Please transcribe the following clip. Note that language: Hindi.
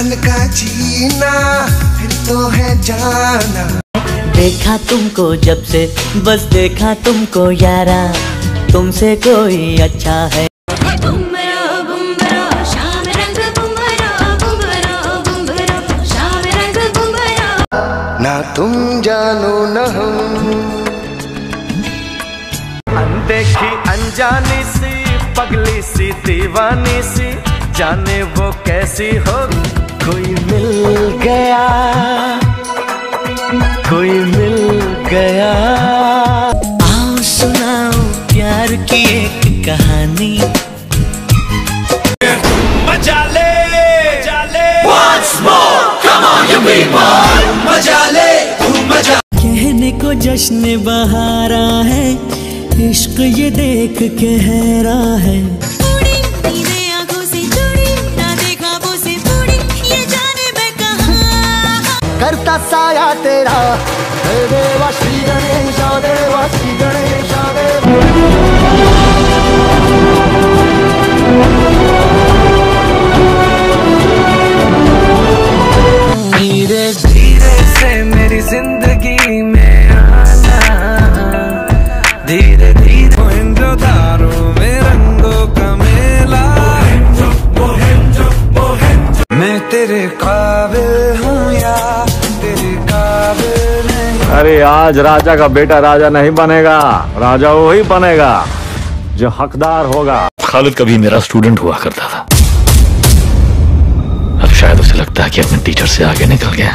पल का जीना फिर तो है जाना। देखा तुमको जब से बस देखा तुमको यारा। तुमसे कोई अच्छा है। बुमरा बुमरा शाम रंग बुमरा बुमरा बुमरा शाम रंग बुमरा ना तुम जानो न हम। अनदेखी अनजानी सी पगली सी दीवानी सी जाने वो कैसी हो कोई मिल गया कोई मिल गया। आओ सुनाओ प्यार की एक कहानी। मज़ा ले मज़ा ले। कहने को जश्न बहारा है इश्क ये देख के हैरा है। करता साया तेरा। देवा, श्री देवा, श्री धीरे धीरे से मेरी ज़िंदगी में धीरे धीरे। में रंगों का मेला। मैं तेरे काबिल हूँ अरे आज राजा का बेटा राजा नहीं बनेगा। राजा वो ही बनेगा, जो हकदार होगा। खालिद कभी मेरा स्टूडेंट हुआ करता था। अब शायद उसे लगता है कि अपने टीचर से आगे निकल गया।